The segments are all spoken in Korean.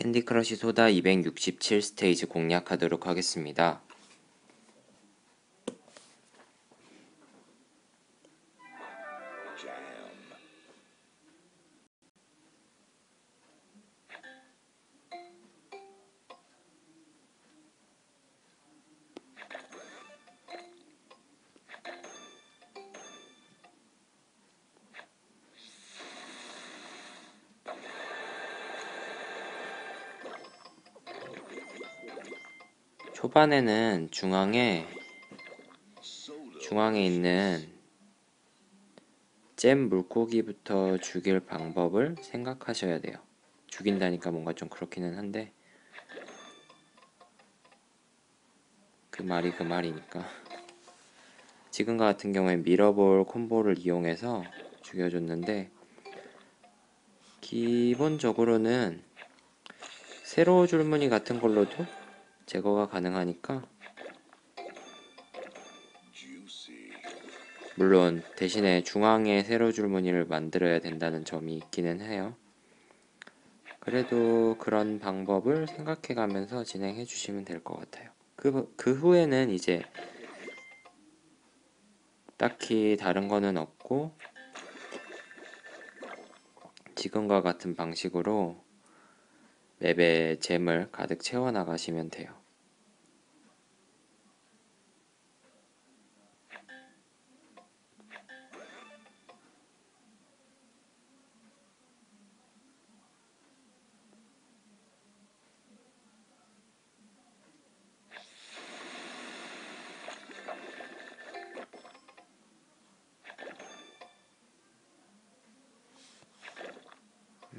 캔디 크러쉬 소다 267 스테이지 공략하도록 하겠습니다. 초반에는 중앙에 중앙에 있는 잼 물고기부터 죽일 방법을 생각하셔야 돼요. 죽인다니까 뭔가 좀 그렇기는 한데 그 말이 그 말이니까 지금과 같은 경우에 미러볼 콤보를 이용해서 죽여줬는데 기본적으로는 세로 줄무늬 같은 걸로도 제거가 가능하니까 물론 대신에 중앙에 세로 줄무늬를 만들어야 된다는 점이 있기는 해요. 그래도 그런 방법을 생각해 가면서 진행해 주시면 될 것 같아요. 그, 그 후에는 이제 딱히 다른 거는 없고 지금과 같은 방식으로 맵에 잼을 가득 채워 나가시면 돼요.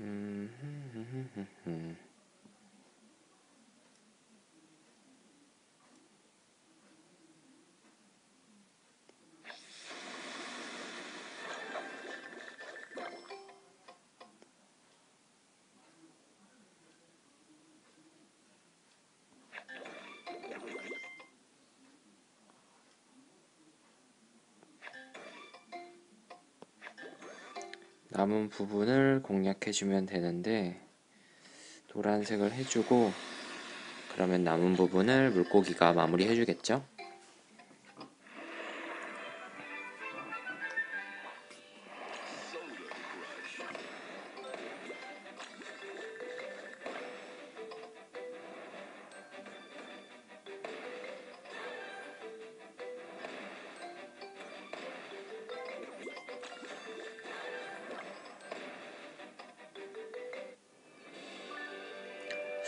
mhm mhm mhm 남은 부분을 공략해 주면 되는데 노란색을 해주고 그러면 남은 부분을 물고기가 마무리 해주겠죠?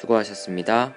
수고하셨습니다.